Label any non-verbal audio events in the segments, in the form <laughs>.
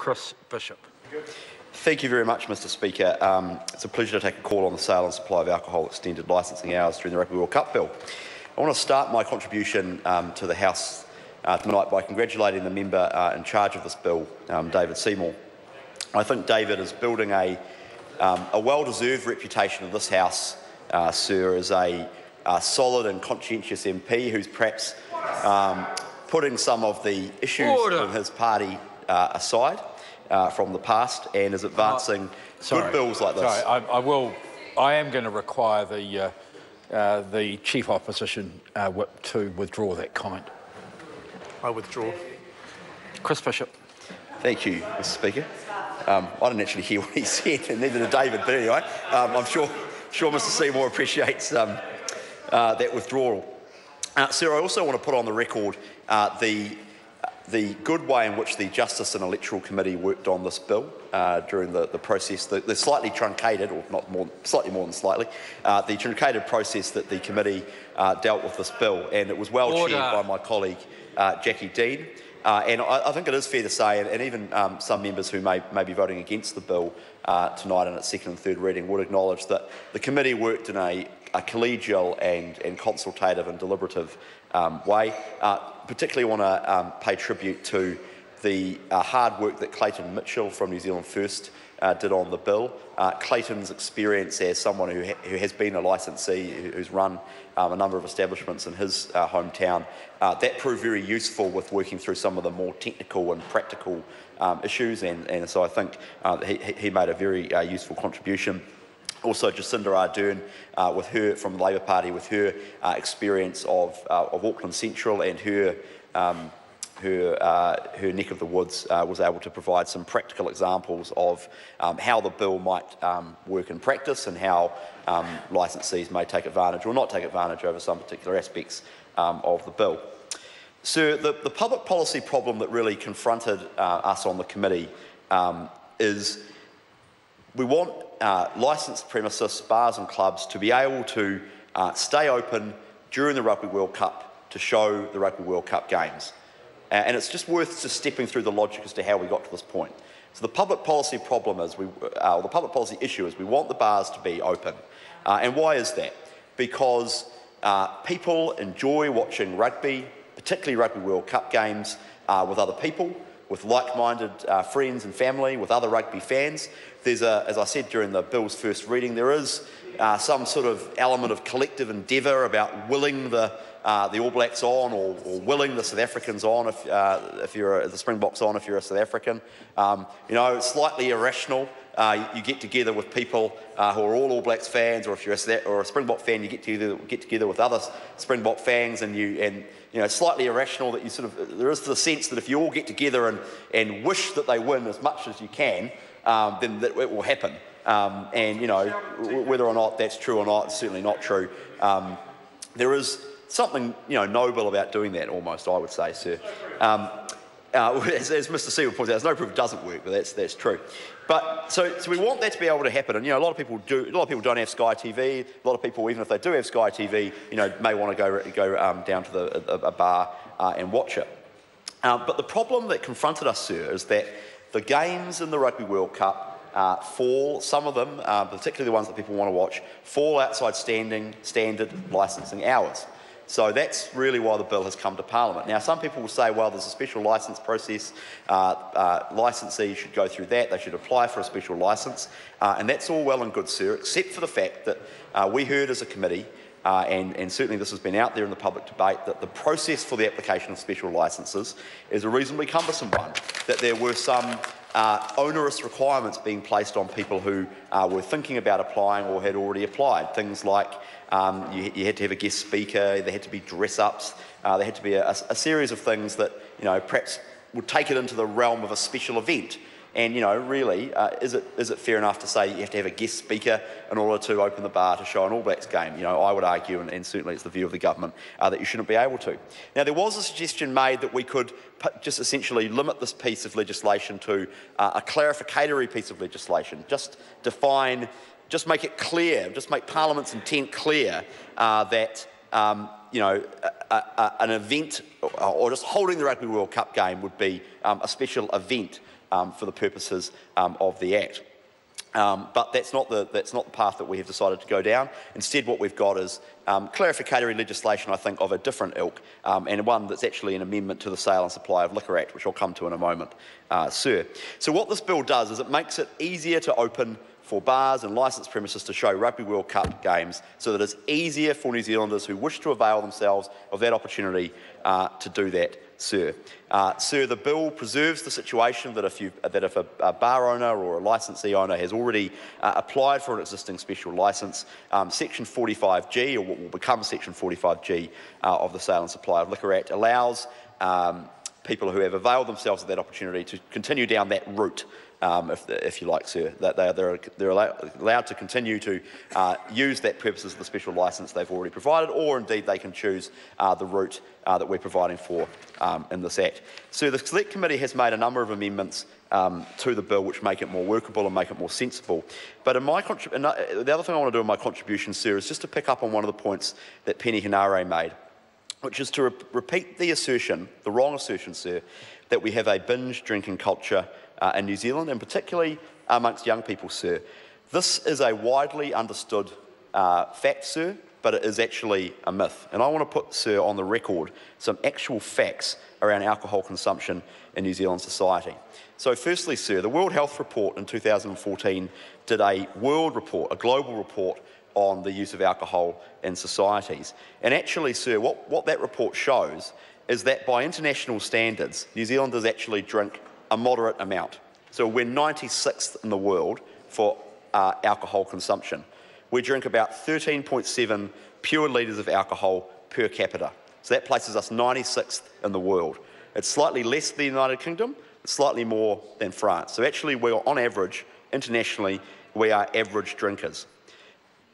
Chris Bishop. Thank you very much, Mr Speaker. Um, it's a pleasure to take a call on the sale and supply of alcohol extended licensing hours during the Rugby World Cup bill. I want to start my contribution um, to the House uh, tonight by congratulating the member uh, in charge of this bill, um, David Seymour. I think David is building a, um, a well-deserved reputation of this House, uh, sir, as a solid and conscientious MP who's perhaps um, putting some of the issues Order. in his party uh, aside uh, from the past and is advancing uh, good bills like this. Sorry, I, I, will. I am going to require the uh, the chief opposition uh, whip to withdraw that comment. I withdraw. Chris Bishop. Thank you, Mr. Speaker. Um, I didn't actually hear what he <laughs> said, and neither did David, but anyway, um, I'm sure, sure Mr. Seymour appreciates um, uh, that withdrawal. Uh, sir, I also want to put on the record uh, the the good way in which the Justice and Electoral Committee worked on this bill uh, during the, the process, the, the, slightly truncated, or not more, slightly more than slightly, uh, the truncated process that the committee uh, dealt with this bill, and it was well Order. chaired by my colleague uh, Jacqui Dean. Uh, and I, I, think it is fair to say, and, and even um, some members who may, may, be voting against the bill uh, tonight in its second and third reading would acknowledge that the committee worked in a, a collegial and, and, consultative and deliberative um, way. Uh, particularly want to um, pay tribute to the uh, hard work that Clayton Mitchell from New Zealand First uh, did on the bill. Uh, Clayton's experience as someone who, ha who has been a licensee, who's run um, a number of establishments in his uh, hometown, uh, that proved very useful with working through some of the more technical and practical um, issues, and, and, so I think uh, he, he, made a very uh, useful contribution. Also, Jacinda Ardern, uh, with her from the Labor Party, with her uh, experience of, of Auckland Central and her um, her, uh, her neck of the woods uh, was able to provide some practical examples of um, how the bill might um, work in practice and how um, licensees may take advantage or not take advantage over some particular aspects um, of the bill. So the, the, public policy problem that really confronted uh, us on the committee um, is we want uh, licensed premises, bars and clubs to be able to uh, stay open during the Rugby World Cup to show the Rugby World Cup games. Uh, and it's just worth just stepping through the logic as to how we got to this point. So the public policy problem is, we, uh, or the public policy issue is we want the bars to be open. Uh, and why is that? Because uh, people enjoy watching rugby, particularly Rugby World Cup games, with other people, with like-minded uh, friends and family, with other rugby fans. There's a, as I said during the bill's first reading, there is some sort of element of collective endeavour about willing the uh, the All Blacks on or, or, willing the South Africans on if, uh, if you're a, the Springboks on if you're a South African. Um, you know, slightly irrational. Uh, you, get together with people uh, who are all All Blacks fans, or if you're a, or a Springbok fan, you get together, get together with other Springbok fans, and you and you know, it's slightly irrational that you sort of there is the sense that if you all get together and, and wish that they win as much as you can, um, then that it will happen. Um, and you know, whether or not that's true or not, it's certainly not true. Um, there is something you know noble about doing that almost, I would say, sir. Uh, <laughs> as, as, Mr. Sewell points out, there's no proof it doesn't work, but that's, that's true. But so, so we want that to be able to happen, and you know, a lot of people do. A lot of people don't have Sky TV. A lot of people, even if they do have Sky TV, you know, may want to go go um, down to the, a, a bar uh, and watch it. Um, but the problem that confronted us, sir, is that the games in the Rugby World Cup uh, fall, some of them, uh, particularly the ones that people want to watch, fall outside standing standard licensing hours. So that's really why the bill has come to Parliament. Now, some people will say, well, there's a special licence process. Uh, uh, licensees should go through that. They should apply for a special licence. Uh, and that's all well and good, sir, except for the fact that uh, we heard as a committee, uh, and, and, certainly this has been out there in the public debate, that the process for the application of special licences is a reasonably cumbersome one. That there were some uh, onerous requirements being placed on people who uh, were thinking about applying or had already applied. Things like um, you, you, had to have a guest speaker, there had to be dress ups, uh, there had to be a, a, series of things that, you know, perhaps would take it into the realm of a special event. And, you know, really, uh, is, it, is it fair enough to say you have to have a guest speaker in order to open the bar to show an All Blacks game? You know, I would argue, and, and certainly it's the view of the government, uh, that you shouldn't be able to. Now, there was a suggestion made that we could just essentially limit this piece of legislation to uh, a clarificatory piece of legislation, just define just make it clear, just make Parliament's intent clear uh, that um, you know, a, a, an event or just holding the Rugby World Cup game would be um, a special event um, for the purposes um, of the Act. Um, but that's not, the, that's not the path that we have decided to go down. Instead, what we've got is um, clarificatory legislation, I think, of a different ilk, and one that's actually an amendment to the Sale and Supply of Liquor Act, which I'll come to in a moment, uh, sir. So what this bill does is it makes it easier to open for bars and licensed premises to show Rugby World Cup games so that it's easier for New Zealanders who wish to avail themselves of that opportunity uh, to do that, sir. Uh, sir, the bill preserves the situation that if, you, that if a, a bar owner or a licensee owner has already uh, applied for an existing special licence, um, Section 45G, or what will become Section 45G uh, of the Sale and Supply of Liquor Act, allows um, people who have availed themselves of that opportunity to continue down that route um, if, if you like, sir. That they, they're, they're allowed to continue to uh, use that purposes of the special licence they've already provided, or indeed they can choose uh, the route uh, that we're providing for um, in this Act. So the Select Committee has made a number of amendments um, to the bill which make it more workable and make it more sensible. But in my the other thing I want to do in my contribution, sir, is just to pick up on one of the points that Peeni Henare made which is to re repeat the assertion, the wrong assertion, sir, that we have a binge drinking culture uh, in New Zealand, and particularly amongst young people, sir. This is a widely understood uh, fact, sir, but it is actually a myth. And I want to put, sir, on the record some actual facts around alcohol consumption in New Zealand society. So, firstly, sir, the World Health Report in 2014 did a world report, a global report on the use of alcohol in societies. And actually, sir, what, what that report shows is that by international standards, New Zealanders actually drink a moderate amount. So we're 96th in the world for uh, alcohol consumption. We drink about 13.7 pure litres of alcohol per capita. So that places us 96th in the world. It's slightly less than the United Kingdom, slightly more than France. So actually, we're on average, internationally, we are average drinkers.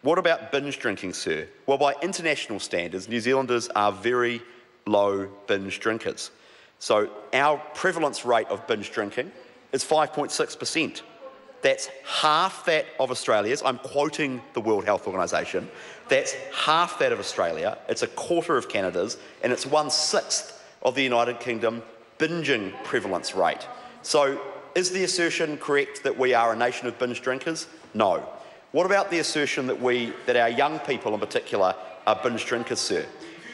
What about binge drinking, sir? Well, by international standards, New Zealanders are very low binge drinkers. So our prevalence rate of binge drinking is 5.6%. That's half that of Australia's. I'm quoting the World Health Organization. That's half that of Australia. It's a quarter of Canada's, and it's one sixth of the United Kingdom binging prevalence rate. So, is the assertion correct that we are a nation of binge drinkers? No. What about the assertion that we, that our young people in particular, are binge drinkers, sir?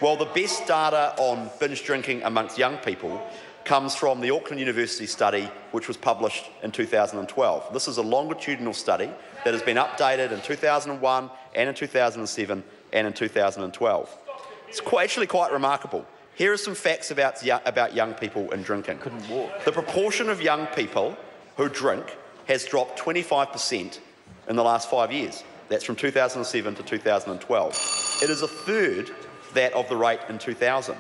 Well, the best data on binge drinking amongst young people comes from the Auckland University study, which was published in 2012. This is a longitudinal study that has been updated in 2001 and in 2007 and in 2012. It's quite, actually quite remarkable. Here are some facts about, about young people and drinking. Couldn't walk. The proportion of young people who drink has dropped 25% in the last five years. That's from 2007 to 2012. It is a third that of the rate in 2000.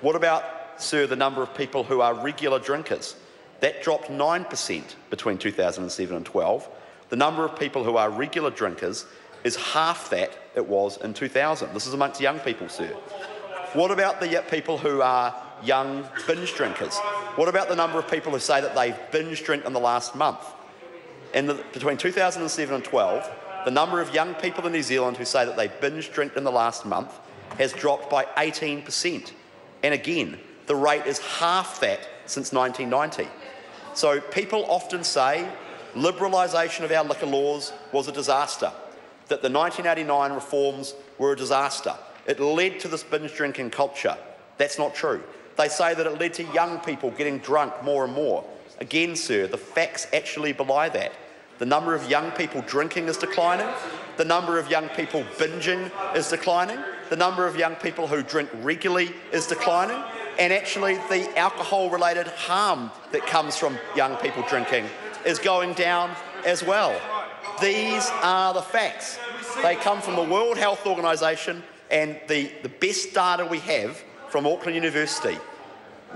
What about, sir, the number of people who are regular drinkers? That dropped 9% between 2007 and 12. The number of people who are regular drinkers is half that it was in 2000. This is amongst young people, sir. What about the people who are young binge drinkers? What about the number of people who say that they've binge drink in the last month? The, between 2007 and 12, the number of young people in New Zealand who say that they binge drink in the last month has dropped by 18%. And again, the rate is half that since 1990. So people often say liberalisation of our liquor laws was a disaster, that the 1989 reforms were a disaster. It led to this binge drinking culture. That's not true. They say that it led to young people getting drunk more and more. Again, sir, the facts actually belie that. The number of young people drinking is declining. The number of young people binging is declining. The number of young people who drink regularly is declining. And actually, the alcohol related harm that comes from young people drinking is going down as well. These are the facts. They come from the World Health Organization and the, the best data we have from Auckland University.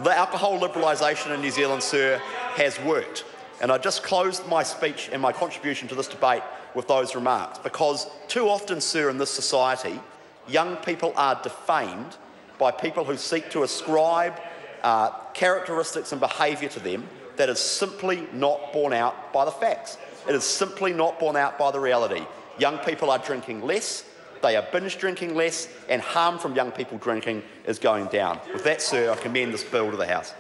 The alcohol liberalisation in New Zealand, sir, has worked. And I just closed my speech and my contribution to this debate with those remarks because too often, sir, in this society, young people are defamed by people who seek to ascribe uh, characteristics and behaviour to them that is simply not borne out by the facts. It is simply not borne out by the reality. Young people are drinking less, they are binge drinking less, and harm from young people drinking is going down. With that, sir, I commend this bill to the House.